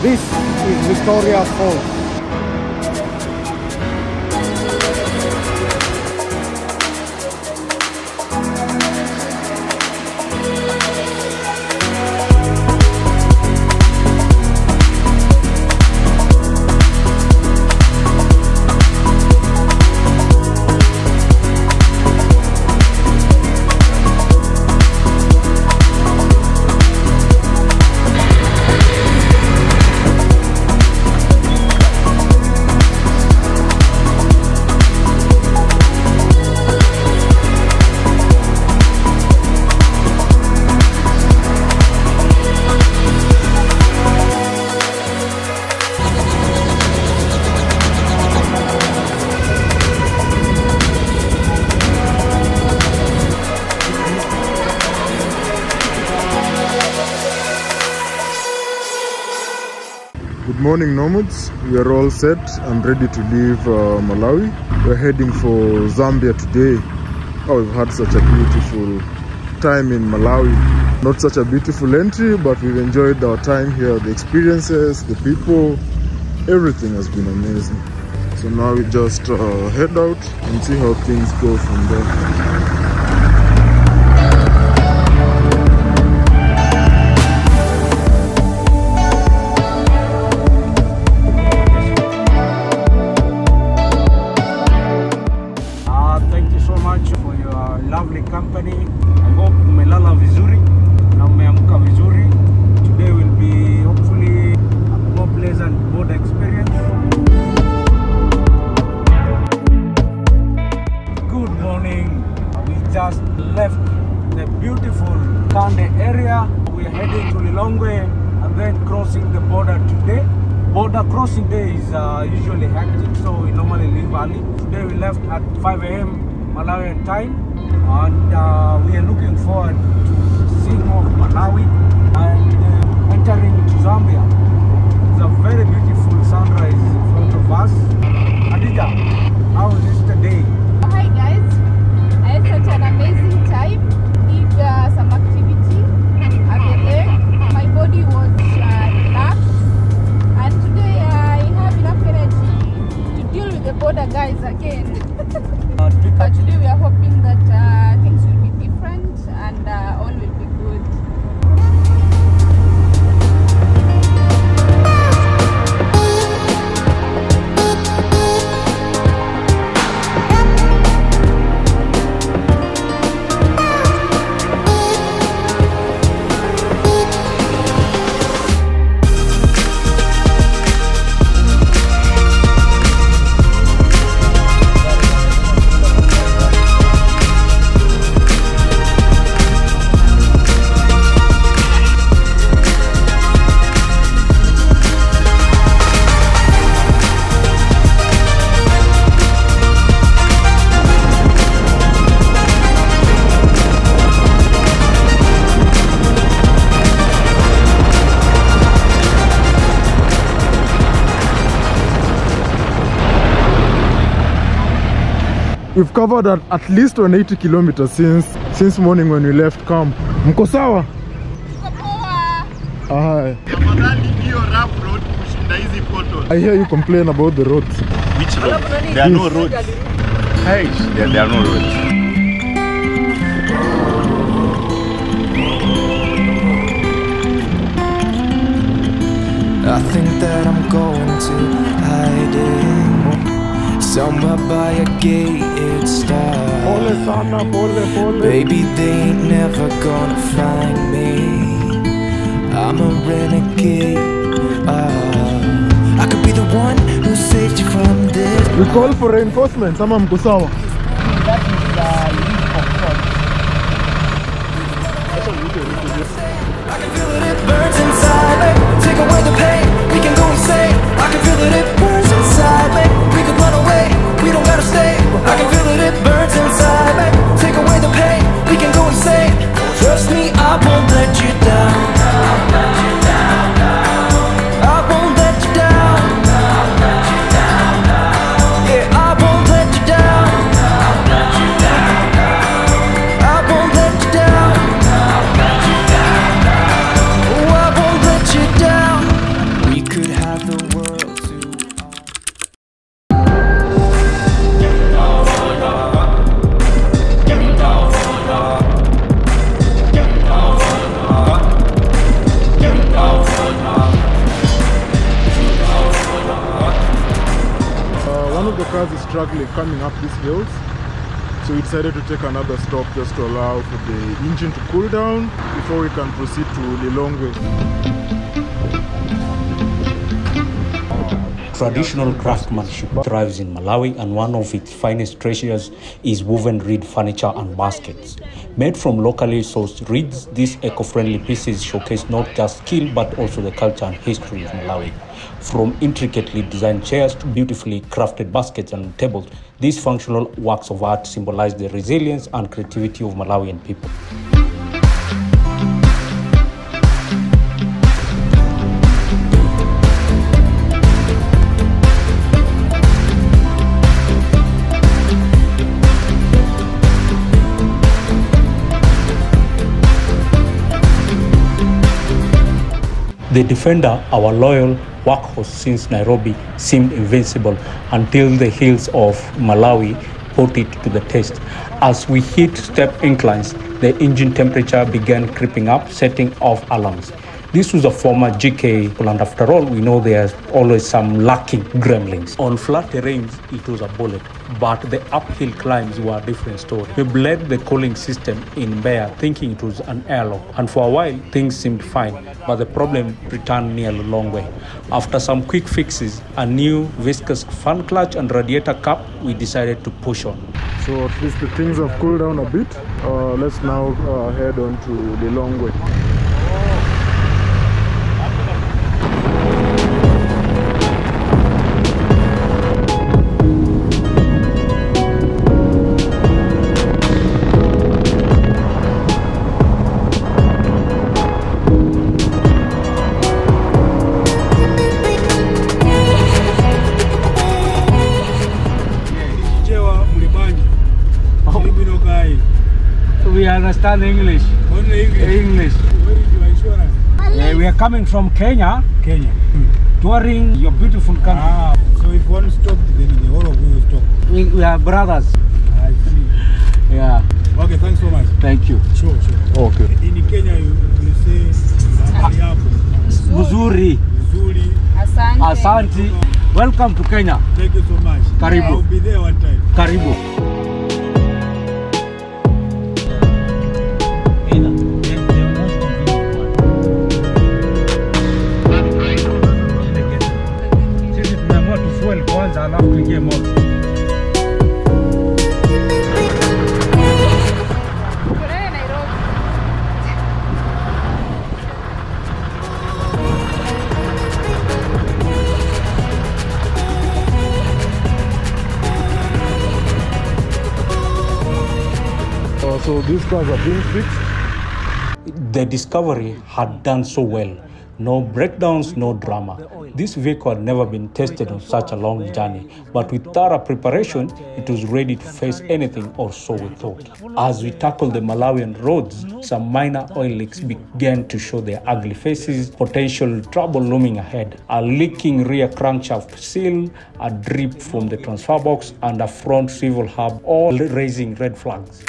This is Victoria Falls. We are all set and ready to leave uh, Malawi. We're heading for Zambia today. Oh, we've had such a beautiful time in Malawi. Not such a beautiful entry, but we've enjoyed our time here. The experiences, the people, everything has been amazing. So now we just uh, head out and see how things go from there. Just left the beautiful Kande area. We are heading to Lilongwe and then crossing the border today. Border crossing day is uh, usually hectic, so we normally leave early. Today we left at 5 a.m. Malawian time, and uh, we are looking forward to seeing more Malawi and uh, entering to Zambia. It's a very beautiful sunrise in front of us. Adija, how is this today? Border guys again. But today we are hoping that We've covered at, at least 180 kilometers since since morning when we left camp. Mko sawa? Aye. I hear you complain about the roads. Which road? There are no roads. Hey, there, there are no roads. I think that I'm going to hiding somewhere by a gated star. Pole sana, pole, pole. Baby, they ain't never gonna find me. I'm a renegade. Ah, I could be the one who saved you from this. We call for reinforcements ama mko Trust me, take away the pain we can go insane I can feel that it burns inside me. We can run away, we don't gotta stay. I can feel that it burns inside me. Take away the pain, we can go insane. Trust me, I won't let you down. Struggling coming up these hills. So we decided to take another stop just to allow for the engine to cool down before we can proceed to Lilongwe. Traditional craftsmanship thrives in Malawi, and one of its finest treasures is woven reed furniture and baskets. Made from locally sourced reeds, these eco friendly pieces showcase not just skill but also the culture and history of Malawi. From intricately designed chairs to beautifully crafted baskets and tables, these functional works of art symbolize the resilience and creativity of Malawian people. The defender, our loyal workhorse since Nairobi, seemed invincible until the hills of Malawi put it to the test. As we hit step inclines, the engine temperature began creeping up, setting off alarms. This was a former GK, and after all, we know there's always some lacking gremlins. On flat terrains, it was a bullet, but the uphill climbs were a different story. We bled the cooling system in Mbeya, thinking it was an airlock, and for a while, things seemed fine, but the problem returned near Lilongwe. After some quick fixes, a new viscous fan clutch and radiator cap, we decided to push on. So at least the things have cooled down a bit. Uh, let's now uh, head on to Lilongwe. Jewa understand English. Only English. English. Where is your insurance? Uh, we are coming from Kenya, Kenya. touring your beautiful country. Ah, so if one stopped, then the whole of you will stop. We, we are brothers. I see. Yeah, Okay, thanks so much. thank you. Sure, sure. Okay. In Kenya, you, you say habari yako, Mzuri. nzuri. Asante. Asante. Welcome to Kenya. Thank you so much. Karibu. I'll be there one time. Karibu. Are being fixed. The Discovery had done so well. No breakdowns, no drama. This vehicle had never been tested on such a long journey, but with thorough preparation, it was ready to face anything, or so we thought. As we tackled the Malawian roads, some minor oil leaks began to show their ugly faces, potential trouble looming ahead. A leaking rear crankshaft seal, a drip from the transfer box, and a front swivel hub, all raising red flags.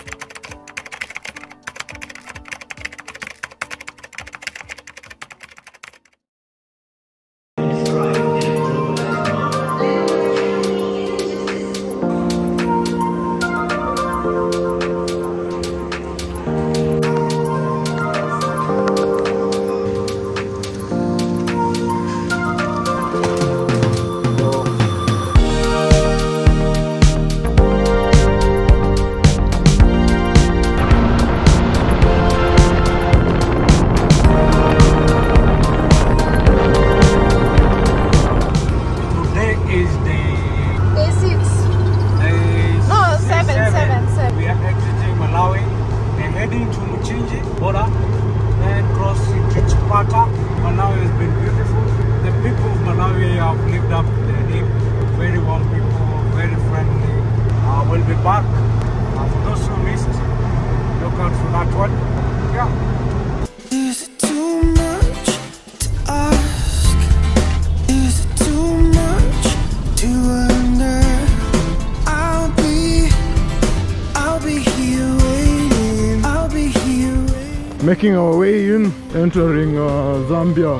Making our way in, entering uh, Zambia.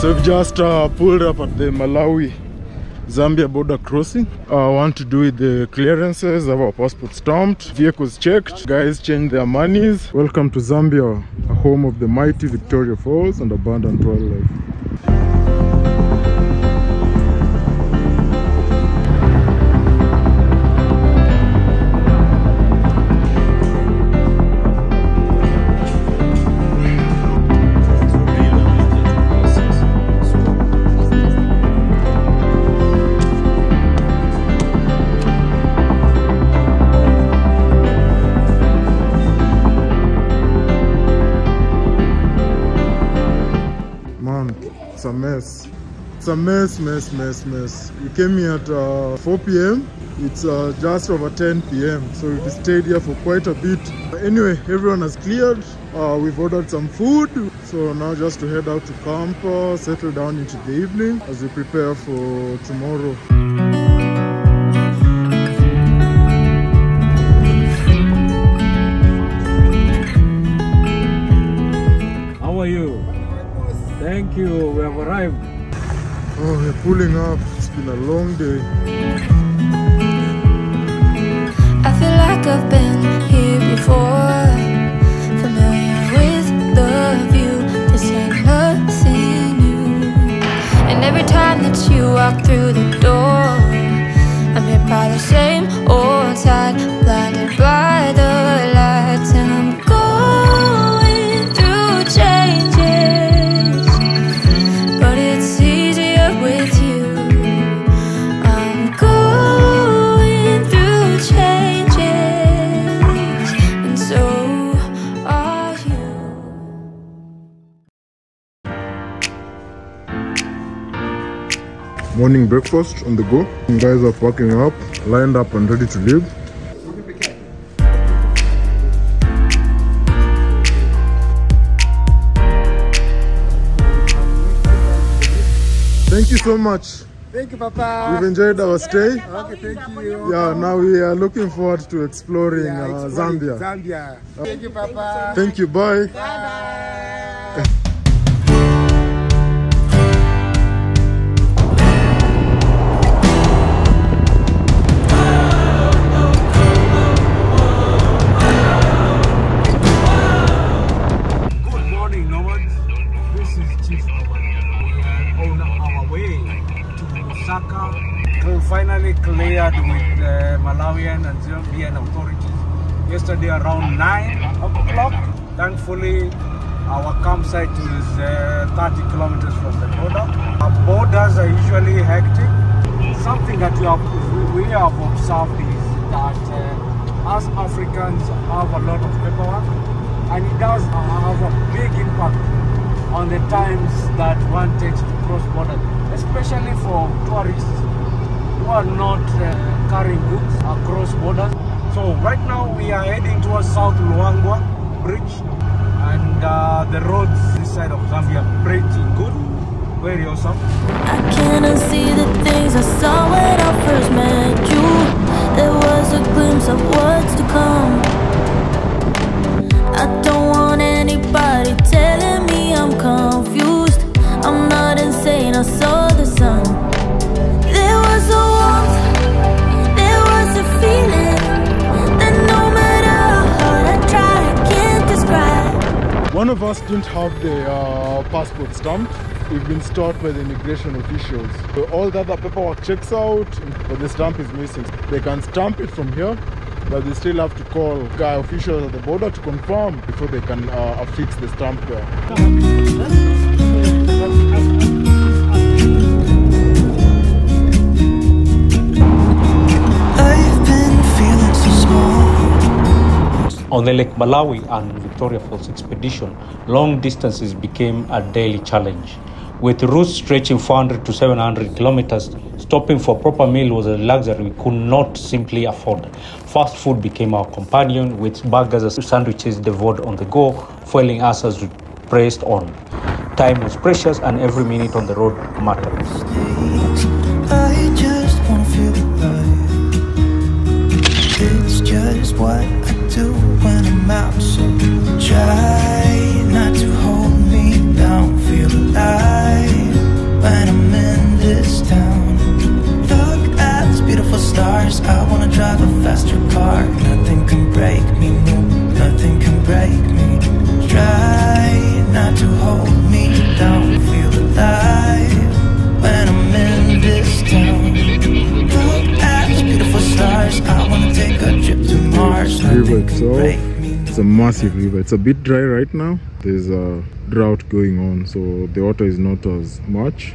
So we've just uh, pulled up at the Malawi Zambia border crossing. I want to do with the clearances, have our passport stamped, vehicles checked, guys change their monies. Welcome to Zambia, a home of the mighty Victoria Falls and abundant wildlife. A mess, mess, mess, mess. We came here at uh, 4 p.m. It's uh, just over 10 p.m. So we stayed here for quite a bit. Anyway, everyone has cleared. Uh, we've ordered some food. So now just to head out to camp, uh, settle down into the evening as we prepare for tomorrow. How are you? Thank you. We have arrived. Oh, we're pulling up. It's been a long day. I feel like I've been here before. Familiar with the view, this ain't nothing new. And every time that you walk through the door, I'm hit by the same old tide, blinded by the lights, Morning breakfast on the go. You guys are packing up, lined up and ready to leave. Thank you so much. Thank you, Papa. We've enjoyed our stay. Okay, thank you. Yeah, now we are looking forward to exploring Yeah, uh, Zambia. Zambia. Thank you, Papa. Thank you. Bye. Good finally cleared with uh, Malawian and Zambian authorities yesterday around 9 o'clock. Thankfully, our campsite is uh, 30 kilometers from the border. Our borders are usually hectic. Something that we have, we have observed is that uh, us Africans have a lot of paperwork and it does have a big impact on the times that one takes to cross borders, especially for tourists who are not uh, carrying goods across borders. So right now we are heading towards South Luangwa Bridge and uh, the roads this side of Zambia are pretty good, very awesome. I cannot see the things I saw when I first met you. There was a glimpse of what's to come. I don't want anybody telling me I'm confused. I'm not insane, I saw the sun. One of us didn't have the uh, passport stamped. We've been stopped by the immigration officials. So all the other paperwork checks out, but the stamp is missing. They can stamp it from here, but they still have to call guy officials at the border to confirm before they can uh, affix the stamp there. On the Lake Malawi and Victoria Falls expedition, long distances became a daily challenge. With routes stretching 400 to 700 kilometers, stopping for proper meal was a luxury we could not simply afford. Fast food became our companion, with burgers and sandwiches devoured on the go, fueling us as we pressed on. Time was precious, and every minute on the road mattered do when I'm out So try not to hold me down. Feel alive when I'm in this town. Look at these beautiful stars. I wanna drive a faster car. Me. it's a massive river it's a bit dry right now there's a drought going on so the water is not as much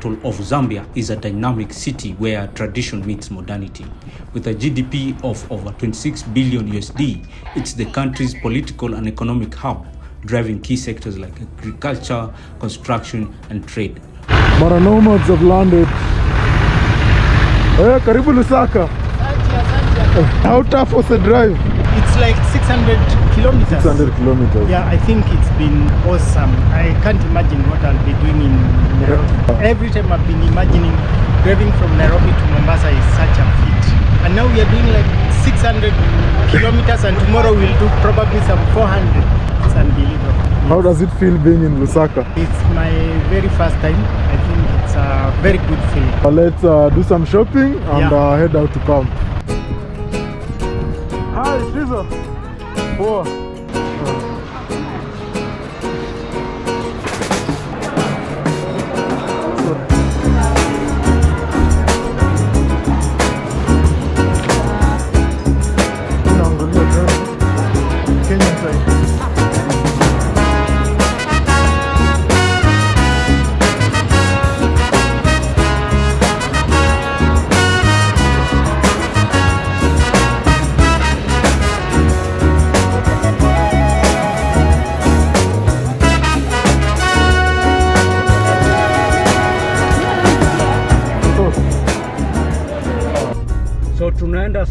capital of Zambia, is a dynamic city where tradition meets modernity. With a GDP of over 26 billion USD, it's the country's political and economic hub, driving key sectors like agriculture, construction, and trade. mara nomads have landed Hey, karibu lusaka how tough was the drive It's like 600 kilometers. 600 kilometers Yeah, I think it's been awesome. I can't imagine what I'll be doing in Nairobi. Every time I've been imagining driving from Nairobi to Mombasa is such a feat. And now we are doing like 600 kilometers and tomorrow we'll do probably some 400. It's unbelievable. how does it feel being in lusaka It's my very first time. I think it's a very good feeling. Uh, let's uh, do some shopping and Yeah. uh, head out to camp Caralho, precisa? Boa.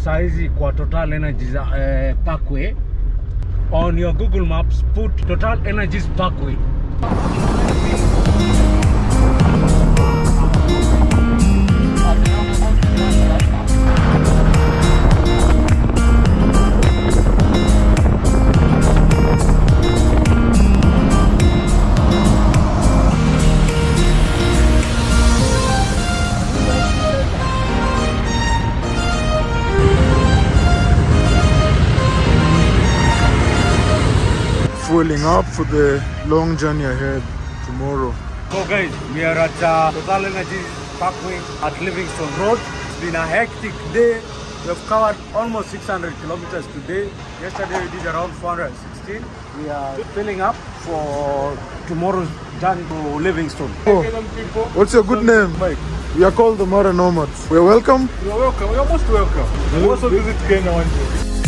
Saizi kwa Total Energies uh, Parkway. On your Google Maps, put Total Energies Parkway. Fueling up for the long journey ahead tomorrow. So guys, we are at uh, Total Energy Parkway at Livingston Road. It's been a hectic day. We have covered almost 600 kilometers today. Yesterday we did around 416. We are filling up for tomorrow's journey to Livingstone. What's your good name? Mike. We are called the Mara Nomads. We're welcome. You're welcome. You're most welcome. We also visit Kenya one day.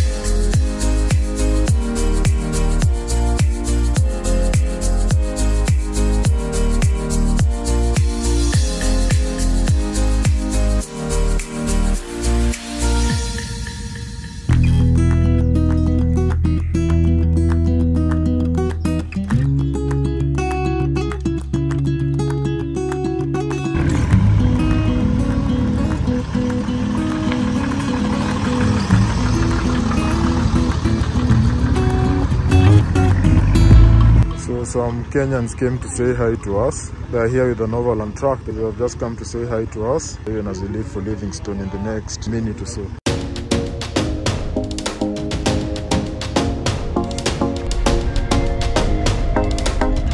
Kenyans came to say hi to us. They are here with an overland truck. They have just come to say hi to us. Even as we leave for Livingstone in the next minute or so.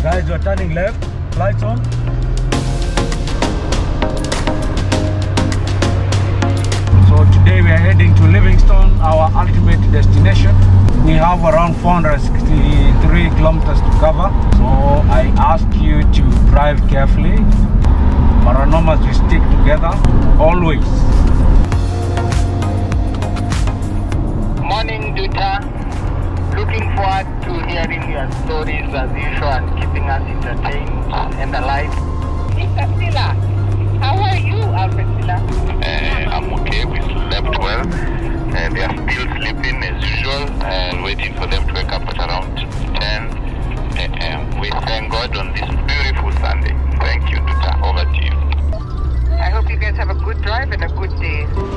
Guys, we're turning left. Lights on. So today we are heading to Livingstone, our ultimate destination. We have around 463 kilometers to cover. So I ask you to drive carefully. Mara Nomads we stick together always. Morning, Duta. Looking forward to hearing your stories as usual and keeping us entertained and alive. Priscilla, how are you, Priscilla? Uh, I'm okay. We slept well. And they are still sleeping as usual and waiting for them Thank on this beautiful Sunday. Thank you, Duta. Over to you. I hope you guys have a good drive and a good day.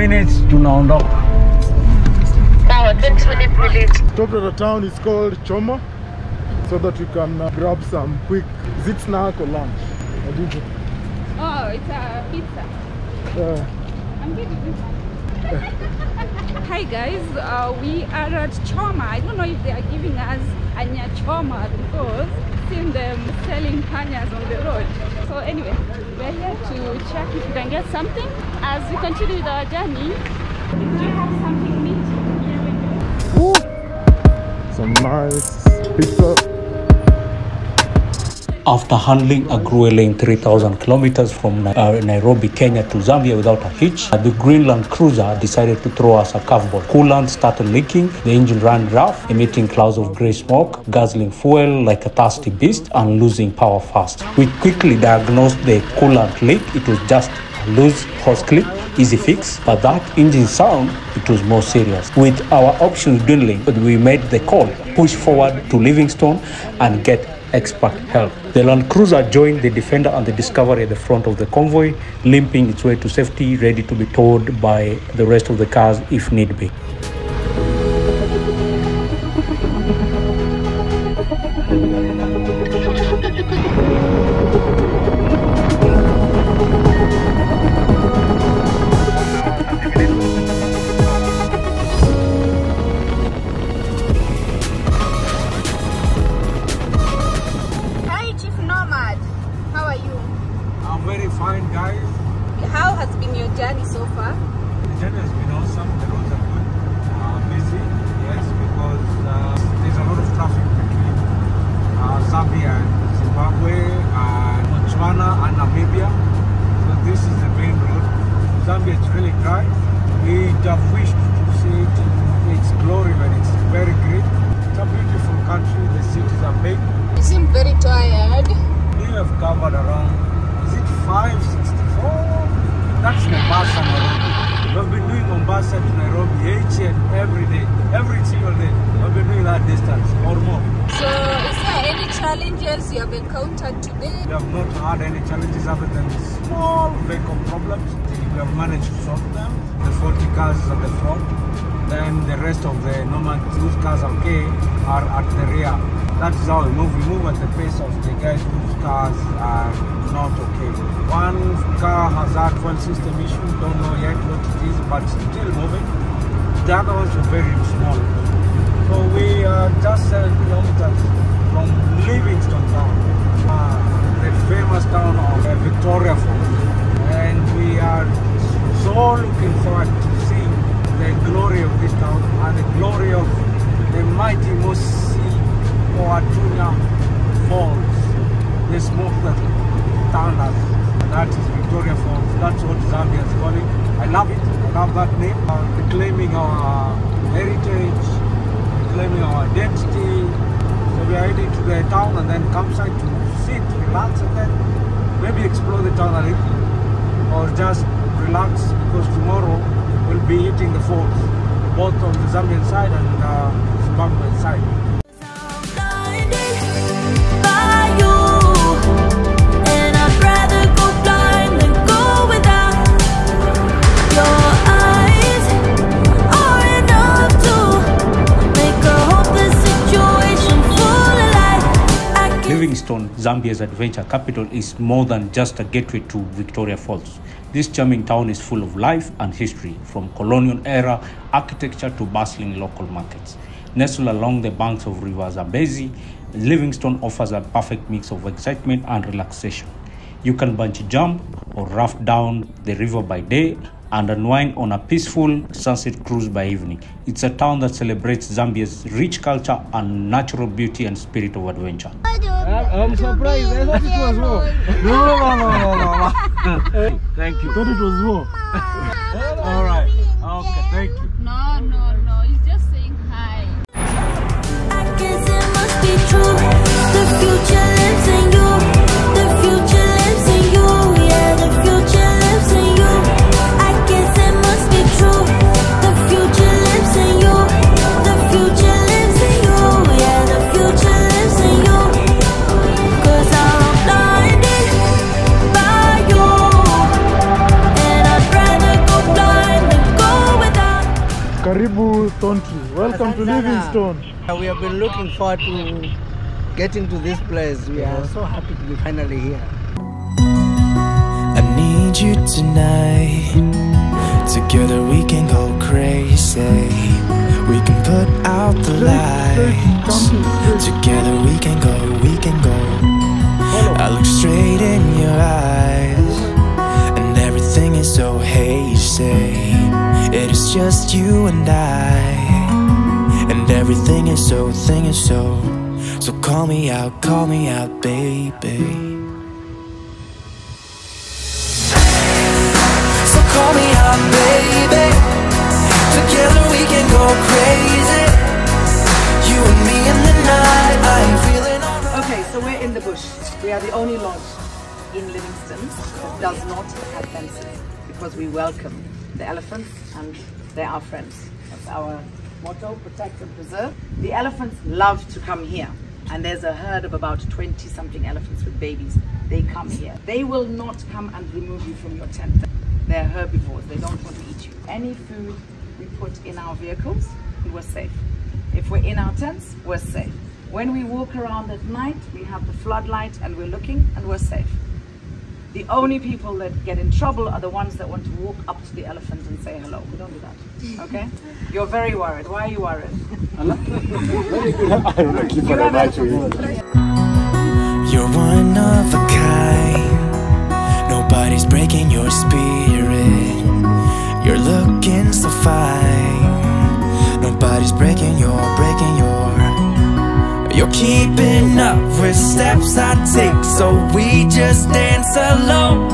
Minutes tunaondoka. Sawa, 20 minutes release. Top of the town is called Choma, so that we can uh, grab some quick. Is it snack or lunch? What do you? Oh, it's a pizza. Uh, I'm getting this. Hi guys, uh, we are at Choma. I don't know if they are giving us nyama choma because I've seen them selling panyas on the road. So anyway, we're here to check if we can get something. As we continue with our journey, do you have something meat here with you? woo! Some nice pizza. After handling a grueling 3,000 kilometers from uh, Nairobi, Kenya to Zambia without a hitch, the green Land cruiser decided to throw us a curveball. Coolant started leaking, the engine ran rough, emitting clouds of grey smoke, guzzling fuel like a thirsty beast, and losing power fast. We quickly diagnosed the coolant leak. It was just a loose hose clip, easy fix, but that engine sound, it was more serious. With our options dwindling, we made the call, push forward to Livingstone and get expert help. The Land Cruiser joined the Defender and the Discovery at the front of the convoy, limping its way to safety, ready to be towed by the rest of the cars if need be. Cars are not okay. One car has had fuel system issue, don't know yet what it is, but still moving. The other ones are very small. So we are just 7 kilometers from Livingstone town, uh, the famous town of uh, Victoria Falls. And we are so looking forward to seeing the glory of this town and the glory of the mighty Mosi Oatunya Falls. The smoke that town has. That is Victoria Falls. That's what Zambia is calling. I love it. I love that name. Uh, reclaiming our heritage, reclaiming our identity. So we are heading to the town and then come campsite to sit, relax, and then maybe explore the town a little, or just relax because tomorrow we'll be hitting the falls, both on the Zambian side and uh, Zimbabwean side. Zambia's adventure capital, is more than just a gateway to Victoria Falls. This charming town is full of life and history, from colonial era architecture to bustling local markets. Nestled along the banks of River Zambezi, Livingstone offers a perfect mix of excitement and relaxation. You can bungee jump or raft down the river by day and unwind on a peaceful sunset cruise by evening. It's a town that celebrates Zambia's rich culture and natural beauty and spirit of adventure. I'm surprised. I thought it was war. No, no, no, no, no, no. Thank you. Thought it was war. All right. Okay. Thank you. No, no, Stone Tree. Welcome to Asante sana. Livingstone. Uh, We have been looking forward to getting to this place. We are so happy to be finally here. I need you tonight. Together we can go crazy. We can put out the lights. Together we can go, we can go. I look straight in your eyes, and everything is so hazy. It is just you and I, and everything is so, thing is so. So call me out, call me out, baby. So call me out, baby. Together we can go crazy. You and me in the night. I'm feeling alright. Okay, so we're in the bush. We are the only lodge in Livingstone that does not have fences because we welcome the elephants and they're friends. That's our motto, protect and preserve. The elephants love to come here and there's a herd of about 20 something elephants with babies. They come here. They will not come and remove you from your tent. They're herbivores. They don't want to eat you. Any food we put in our vehicles, we're safe. If we're in our tents, we're safe. When we walk around at night, we have the floodlight and we're looking and we're safe. The only people that get in trouble are the ones that want to walk up to the elephant and say hello. We don't do that. Okay? You're very worried. Why are you worried? You're one of a kind. Nobody's breaking your spirit. You're looking so fine. Nobody's breaking your, breaking your. You're keeping up with steps I take, so we just dance alone.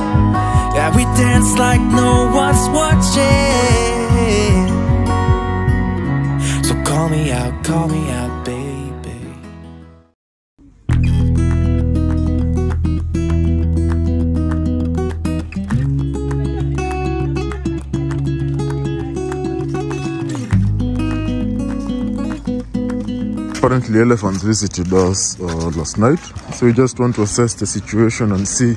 Yeah, we dance like no one's watching. So call me out, call me out, baby. Apparently, elephants visited us uh, last night, so we just want to assess the situation and see.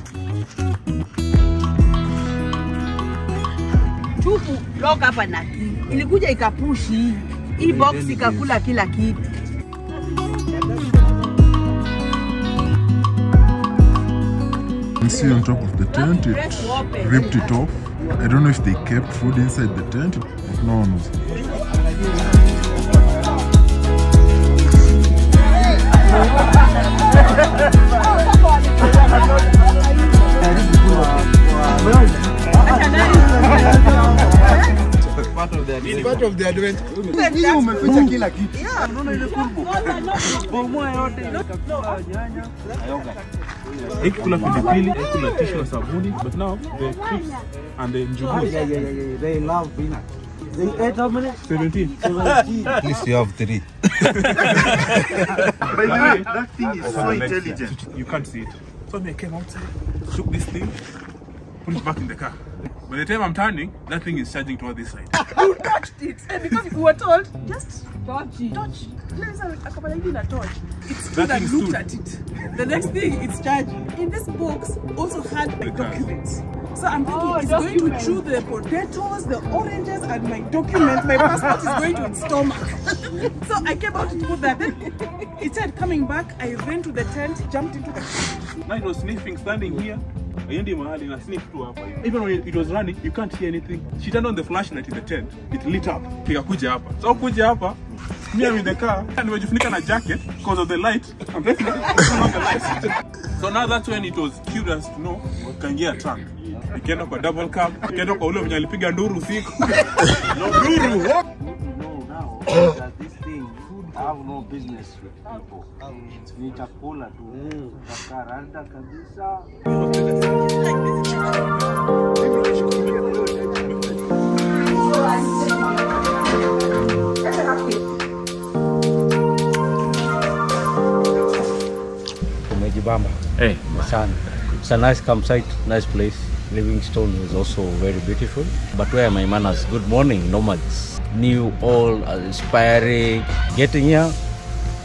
tupu lock hapa na ilikuja ikapushi hii hii box ikakula kila kitu You see on top of the tent, it ripped it off. I don't know if they kept food inside the tent. but No one was. Part of the adventure. Part of the adventure. Hii umeficha kila kitu. Unaona ile kurbu? Bomoa yote ikakula nyanya. Ayoga. haikula pilipili haikula tishu na sabuni but now the crips and the Oh, njugu yeah, yeah, yeah, yeah. They love peanut. They ate how many? 17 At least you have three. By the way, that thing is so intelligent. You can't see it. So me I came outside, took this thing, put it back in the car. By the time I'm turning, that thing is charging toward this side. you touched it and because we were told just touch it touch Let's have akafanya hivi na touch it stood That and thing looked at it the next thing it's charging in this box also had my documents so I'm thinking oh, it's going to chew the potatoes, the oranges, and my documents. My passport is going to its stomach. so I came out to put that. Then it said coming back. I ran to the tent, jumped into the car. Now it was sniffing, standing here. Aendi mahali na sniff tu hapa. Even when it was running, you can't hear anything. She turned on the flashlight in the tent. It lit up. Kikakuja hapa. So kuja hapa, me I'm in the car. Nimejifunika na jacket because of the light. I'm definitely turn on the lights. So now that's when it was curious to know kaingia trunk. Nikaenda kwa double cup, ikienda kwa ule mwenye alipiga nduru usiku. Nduru. that this thing have no business with people. Ni chakula tu. Takaranda kabisa. Umejibamba. Hey, sana. It's a nice campsite, nice place. Livingstone is also very beautiful. But where are my manners? Good morning, nomads. New, old, inspiring. Getting here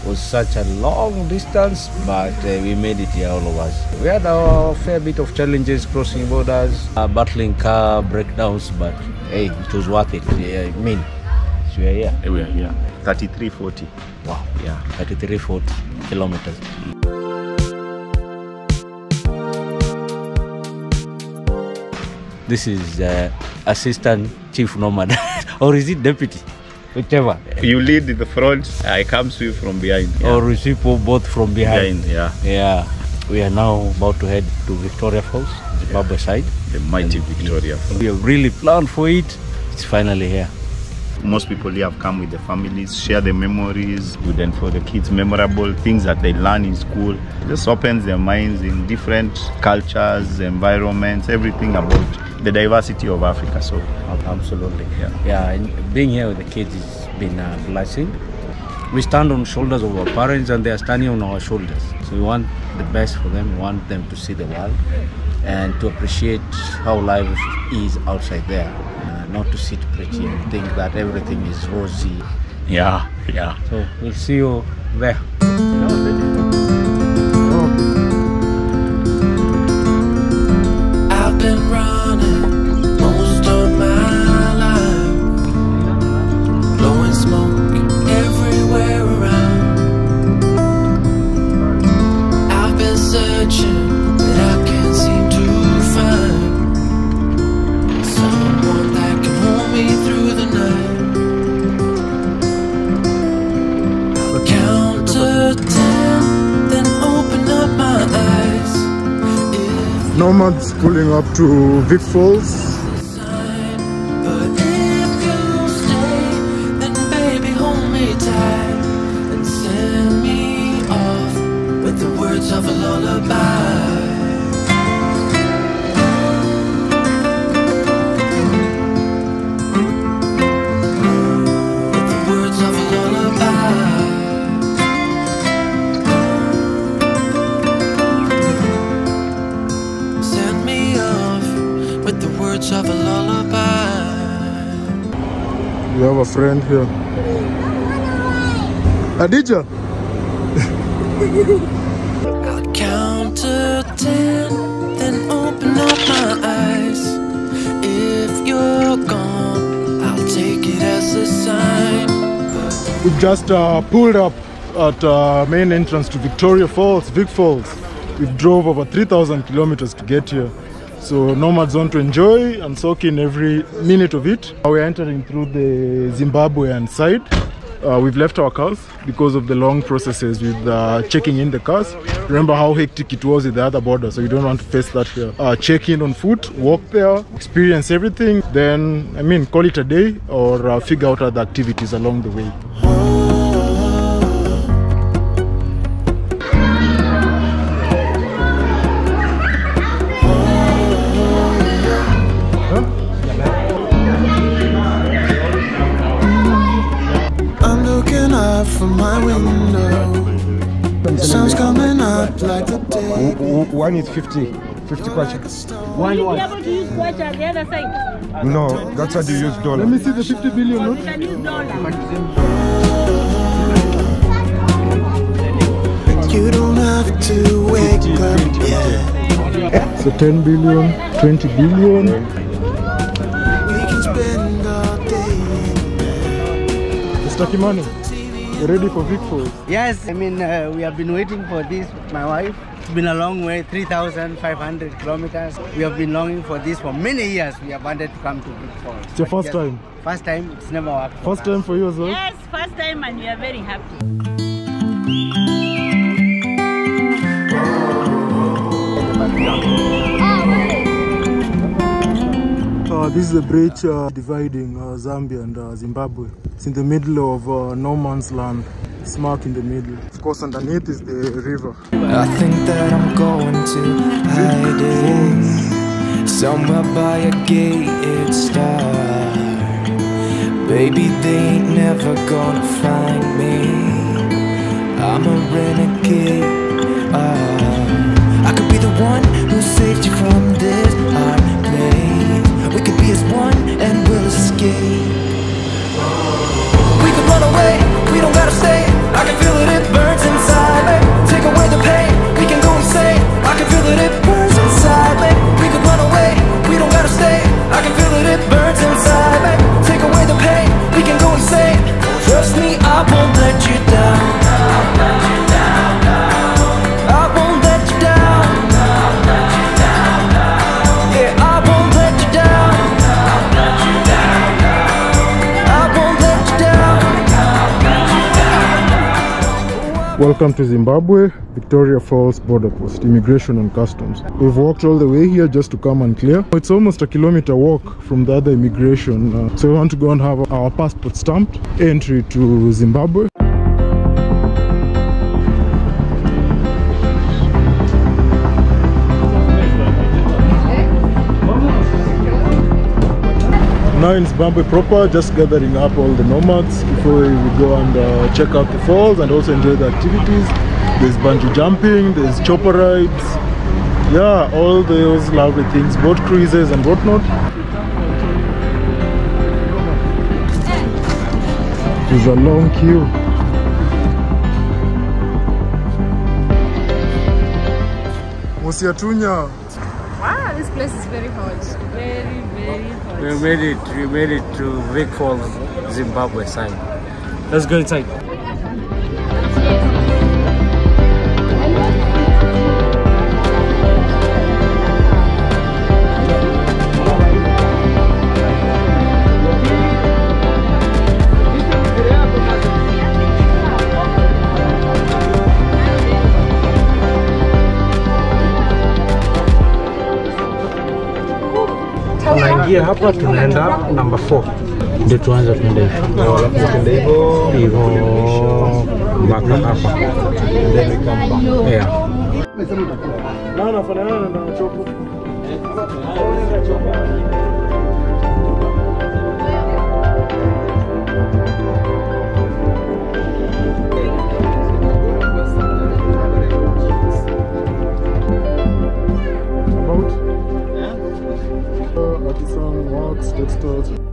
was such a long distance, but uh, we made it here, all of us. We had a fair bit of challenges crossing borders, uh, battling car breakdowns, but hey, it was worth it. Yeah, I mean, so we are here. We are here. 3340. Wow. Yeah, 33, 40 kilometers. This is uh, assistant chief nomad, or is it deputy? Whichever. You lead in the front, I come sweep from behind. Yeah. Or we people both from behind. Behind, yeah. Yeah. We are now about to head to Victoria Falls, Zimbabwe side. The mighty Victoria Falls. We have really planned for it. It's finally here. Most people here have come with the families, share the memories, good and for the kids, memorable things that they learn in school. It just opens their minds in different cultures, environments, everything about the diversity of Africa. So, absolutely. Yeah. Yeah, and being here with the kids has been a blessing. We stand on shoulders of our parents and they are standing on our shoulders. So we want the best for them. We want them to see the world and to appreciate how life is outside there. Uh, not to sit pretty and think that everything is rosy. Yeah, yeah. So we'll see you there. To Vic Falls. Friend here. Adija. I'll count to ten, then open up my eyes. If you're gone, I'll take it as a sign. We've just uh, pulled up at uh, main entrance to Victoria Falls, Vic Falls. We drove over 3,000 kilometers to get here. So nomads want to enjoy and soak in every minute of it. We're entering through the Zimbabwean side. Uh, we've left our cars because of the long processes with uh, checking in the cars. Remember how hectic it was at the other border, so you don't want to face that here. Uh, check in on foot, walk there, experience everything, then, I mean, call it a day or uh, figure out other activities along the way. One is 50. 50 kwacha. One Will you be able to use kwacha on the other side? No, that's how you use dollar. Let me see the 50 billion note. You can use dollar. You don't have to wake up yet. So 10 billion, 20 billion. We can spend all day. Mr. Kimani, you ready for Vic Falls? Yes, I mean, uh, we have been waiting for this, my wife. It's been a long way, 3,500 kilometers. We have been longing for this for many years. We have wanted to come to Vic Falls. It's your first yes, time? First time, it's never worked. for First us. time for you as well? Yes, first time and we are very happy. Uh, this is the bridge uh, dividing uh, Zambia and uh, Zimbabwe. It's in the middle of uh, no man's land. Smack in the middle. Of course, underneath is the river. I think that I'm going to hide it somewhere by a gated star. Baby, they ain't never gonna find me. I'm a renegade. Ah, I could be the one who saved you from this hard place. We could be as one and we'll escape. We could run away, we don't gotta stay. I can feel it, it burns inside me. Take away the pain, we can go insane. I can feel it, it burns inside me. We could run away, we don't gotta stay. I can feel it, it burns inside me. Take away the pain, we can go insane. Trust me, I won't let you down. Welcome to Zimbabwe, Victoria Falls Border Post, Immigration and Customs. We've walked all the way here just to come and clear. It's almost a kilometer walk from the other immigration. Uh, so we want to go and have our passport stamped, entry to Zimbabwe. Now in Zimbabwe proper, just gathering up all the nomads before we go and uh, check out the falls and also enjoy the activities. There's bungee jumping, there's chopper rides, yeah, all those lovely things, boat cruises and whatnot. There's a long queue. Mosi-oa-Tunya. Wow, this place is very hot. Very, very hot. We made it. We made it to Vic Falls, Zimbabwe side. Let's go inside. Tunaingia hapa tunaenda namba 4 ndio tuanze kwenda hivyo, mpaka hapa. Yeah. Na nafanana Uh, artisan wax, textiles. stars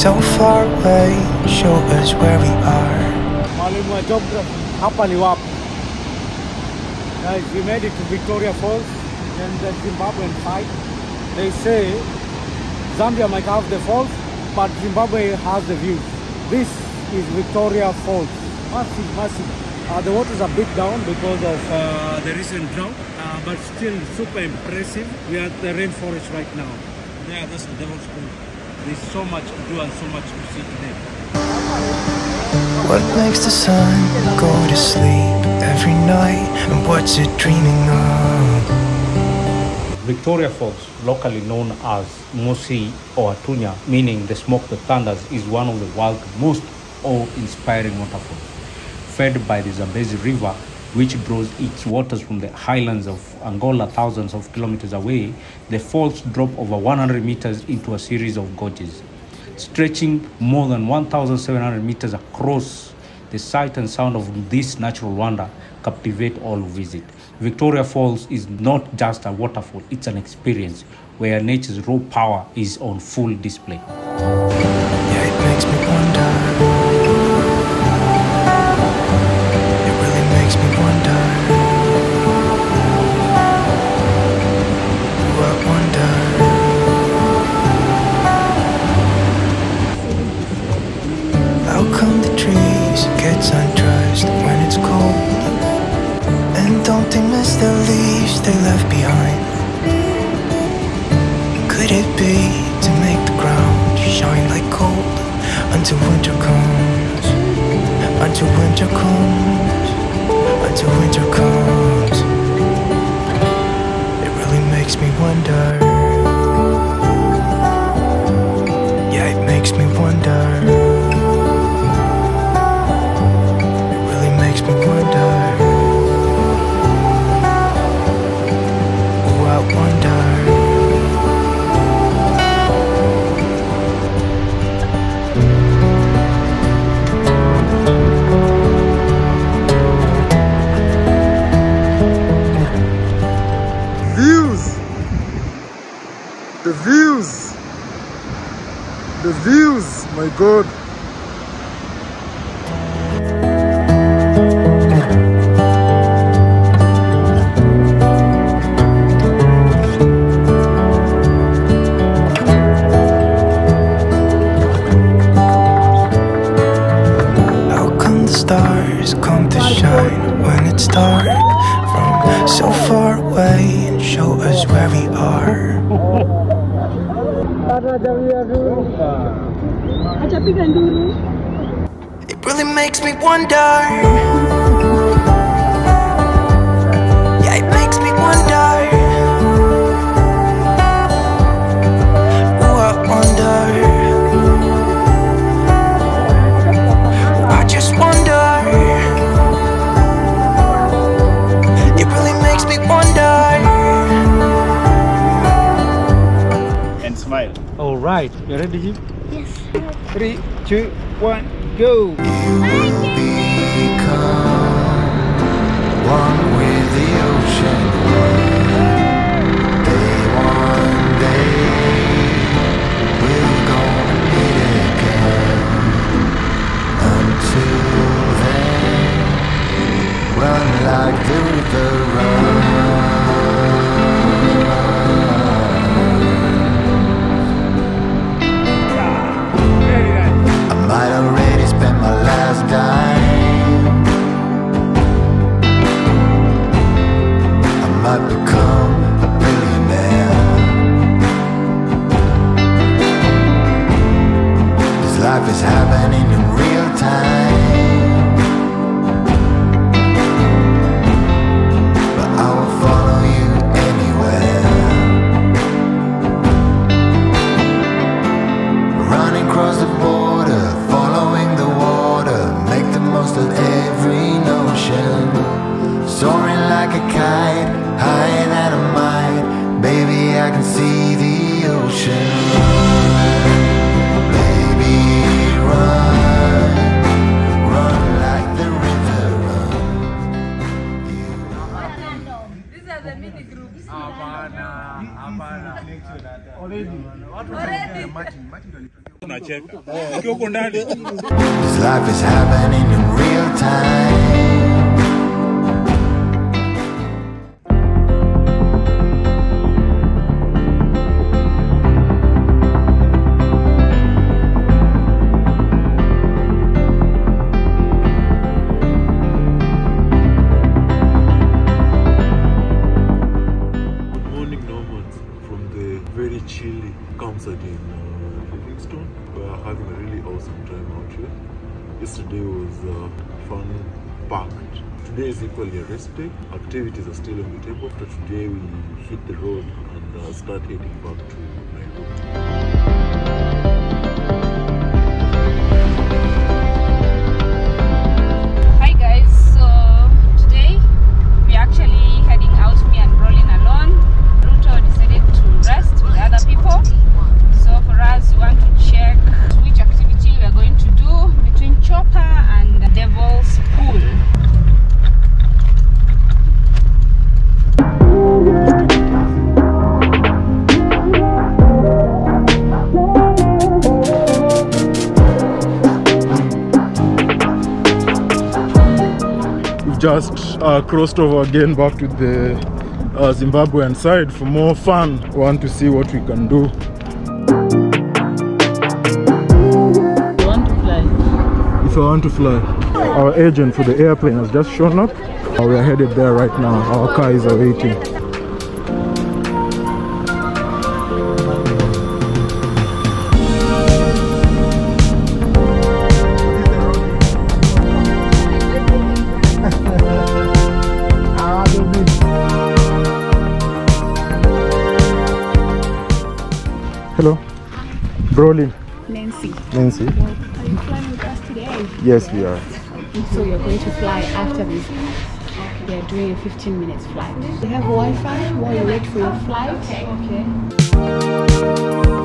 so far away. Show us where we are. Mwalimu wa geography, hapa ni wapi? Guys, we made it to Victoria Falls and the Zimbabwean fight. They say Zambia might have the falls, but Zimbabwe has the view. This is Victoria Falls. Massive, massive. Uh, the waters are a bit down because of uh, the recent drought, uh, but still super impressive. We are at the rainforest right now. Yeah, that's the Devil's Pool. There's so much to do and so much to see today. What makes the sun go to sleep every night? And what's it dreaming of? Victoria Falls, locally known as Mosi or Atunya, meaning the smoke that thunders, is one of the world's most awe-inspiring waterfalls. Fed by the Zambezi River, which draws its waters from the highlands of Angola thousands of kilometers away, the falls drop over 100 meters into a series of gorges. Stretching more than 1,700 meters across, the sight and sound of this natural wonder captivate all who visit. Victoria Falls is not just a waterfall, it's an experience where nature's raw power is on full display. Yeah, right, you ready, Jim? Yes. Three, two, one, go. One with the ocean. Day one day we're gonna meet again. Until then, run like the river runs. Unacheka ukiwa equally a. Activities are still on the table. But today we hit the road and uh, start heading back to Nairobi. Crossed over again back to the uh, Zimbabwean side for more fun. Want to see what we can do. You want to fly? If I want to fly, our agent for the airplane has just shown up. Uh, we are headed there right now. Our car is awaiting. Hello, Brolin. Nancy. Nancy. Are you flying with us today? Yes, we are. So you're going to fly after this. We are doing a 15 minutes flight. We have Wi-Fi while you wait for your flight. Okay. So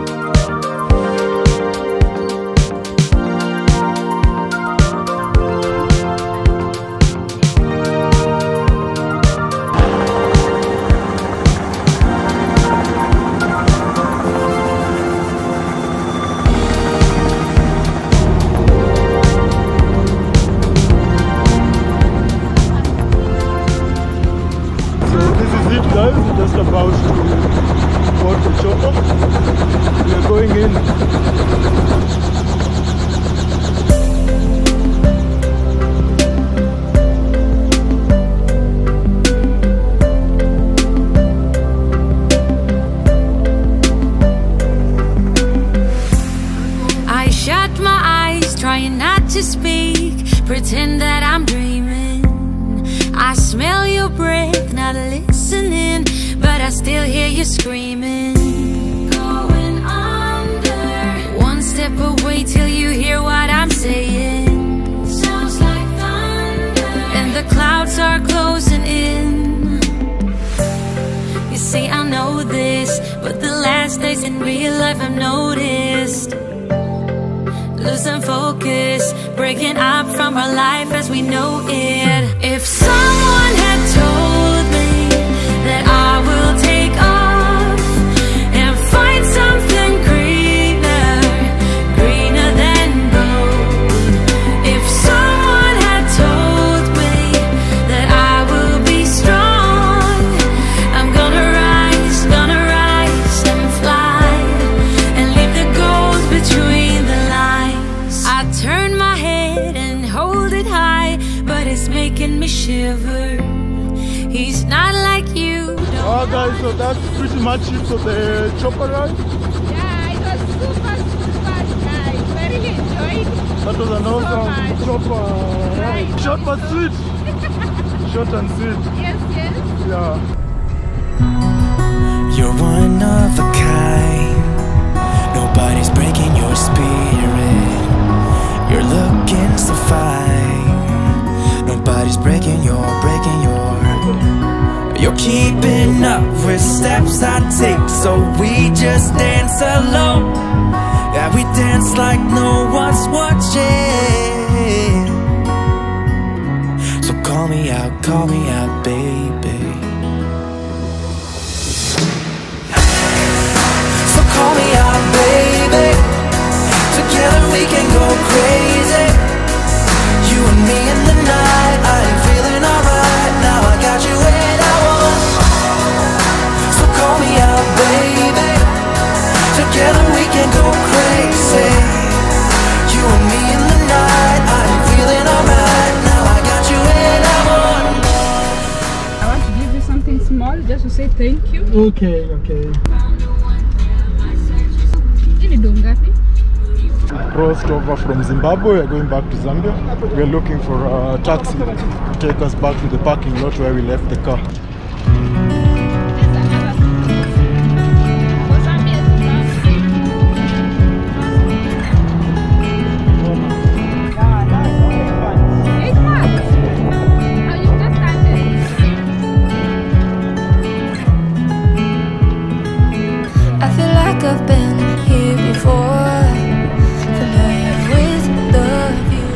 that's pretty much it for the chopper ride. Yeah, it was super, super nice. I really enjoyed That was an awesome much. chopper ride. Short but sweet. Short and sweet. Yes, yes. Yeah. You're one of a kind. Nobody's breaking your spirit. You're looking so fine. Nobody's breaking your, breaking your. You're keeping up with steps I take So we just dance alone Yeah, we dance like no one's watching. So call me out, call me out, baby. So call me out, baby. Together we can go crazy. You and me and the I want to give you something small just to say thank you. Okay, okay. Crossed over from Zimbabwe, we are going back to Zambia. We are looking for a taxi to take us back to the parking lot where we left the car.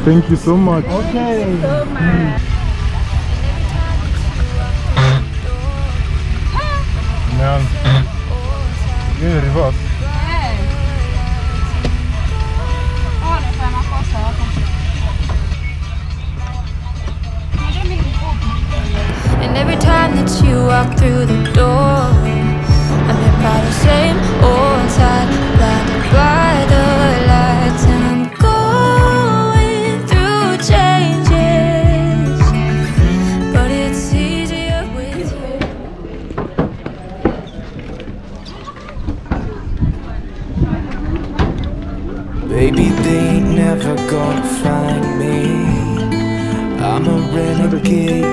The view. Thank you so much. Okay. Man, you in reverse. And every time that you walk through the door, I'm hit by the same old side, blinded by gonna find me. I'm a renegade.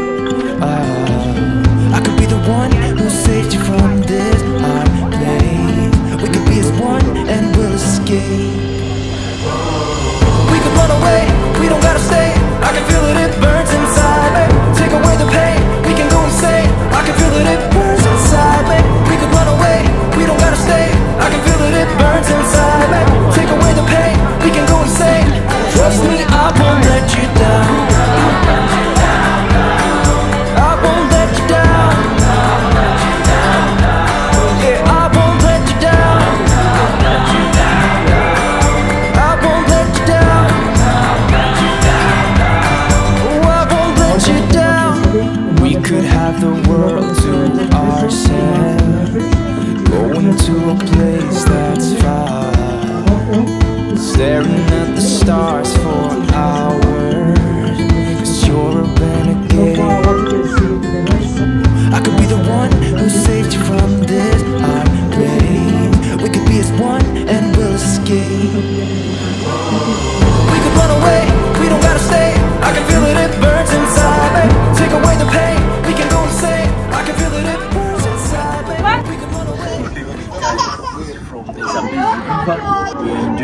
Uh, I could be the one who saved you from this hard place. We could be as one and we'll escape. We could run away, we don't gotta stay. I can feel it, it burns inside me. Take away the pain, we can go insane. I can feel it, it burns inside me. We could run away, we don't gotta stay. I can feel it, it burns inside Staring at the stars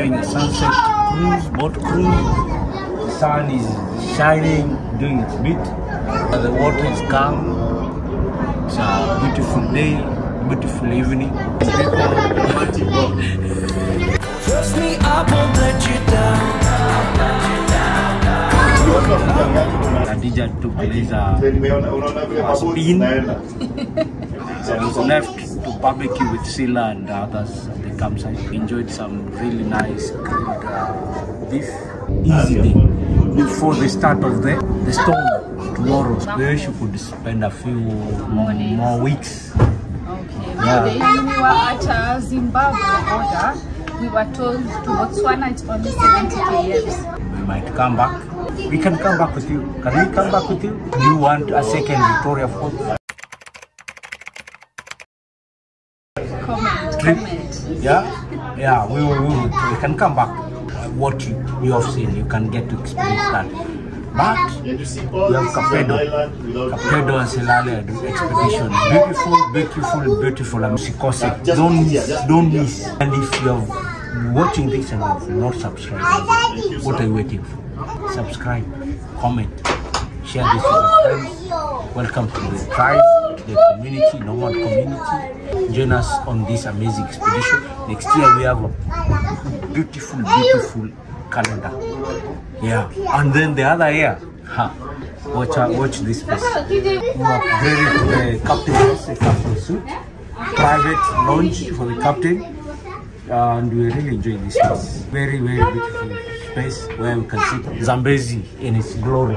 enjoying the sunset cruise, boat cruise. The sun is shining, doing its bit. The water is calm. It's a beautiful day, beautiful evening. Trust me, I won't let you down. Khadija took Eliza a spin. I was left to barbecue with Sila and the others at the campsite. Enjoyed some really nice grilled uh, beef easily before the start of the, the storm tomorrow. Where she could spend a few more, more weeks. Yeah. Today we were at uh, Zimbabwe border. We were told to Botswana it's only 70 km. We might come back. We can come back with you. Can we come back with you? Do you want a second Victoria Falls? Comment, Trip? comment. Yeah, yeah, we will, we will. We can come back. What you, you have seen, you can get to experience that. But we have Kapedo, Kapedo and Selale do expedition. Beautiful, beautiful, beautiful. I'm Sikose. Don't miss, don't miss. And if you're watching this and not subscribed, what are you waiting for? Subscribe, comment, share this with your friends. Welcome to the tribe, the community, nomad community. Join us on this amazing expedition. Next year we have a beautiful, beautiful calendar. Yeah, and then the other year, ha, watch watch this. We are very the captain suit, private lounge for the captain, and we're really enjoy this space. Very, very beautiful space where we can see Zambezi in its glory.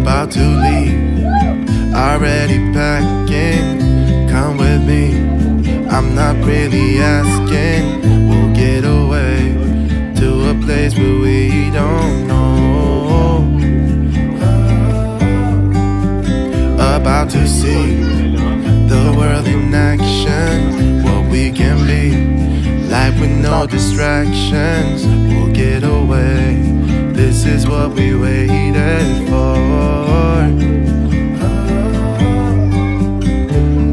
About to leave. Already packing, come with me. I'm not really asking. We'll get away to a place where we don't know. About to see the world in action, what we can be. Life with no distractions, we'll get away. This is what we waited for. Oh.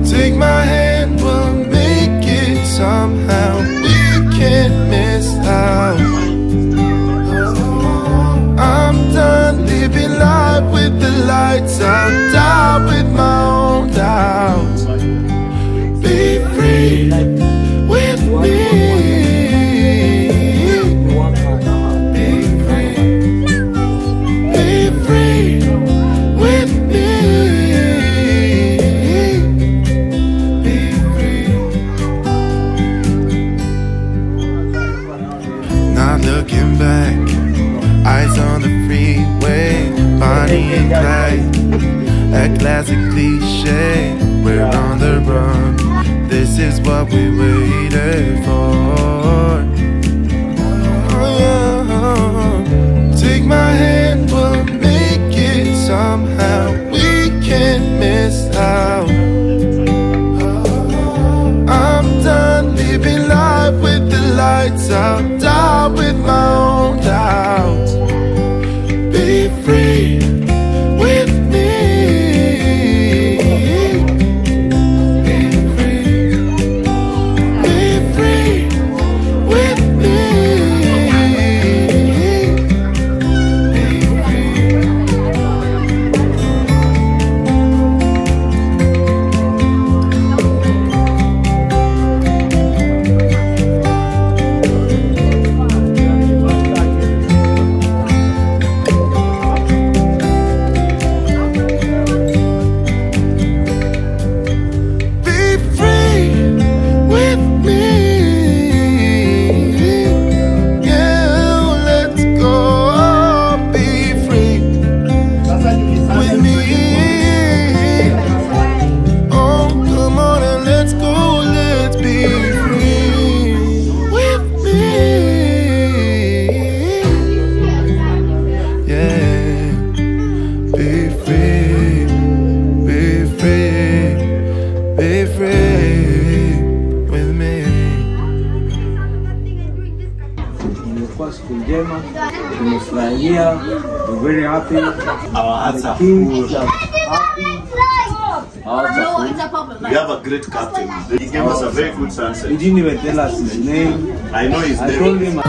Take my hand, we'll make it somehow. We can't miss out. Oh, I'm done living life with the lights out, die with my own doubts. Be free A classic cliche, we're on the run. This is what we waited for. He didn't even tell us his name. I know his I name. told him uh,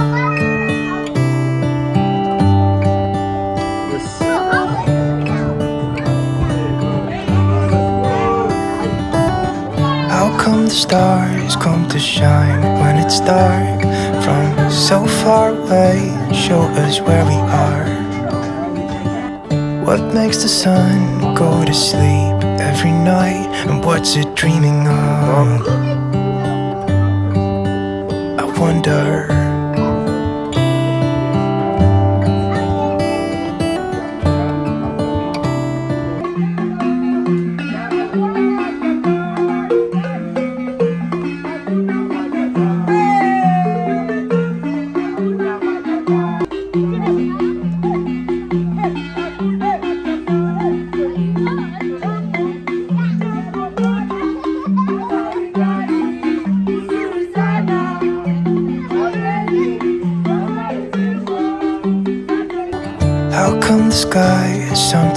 How come the stars come to shine when it's dark from so far away? Show us where we are. What makes the sun go to sleep every night? And what's it dreaming of? Wonder.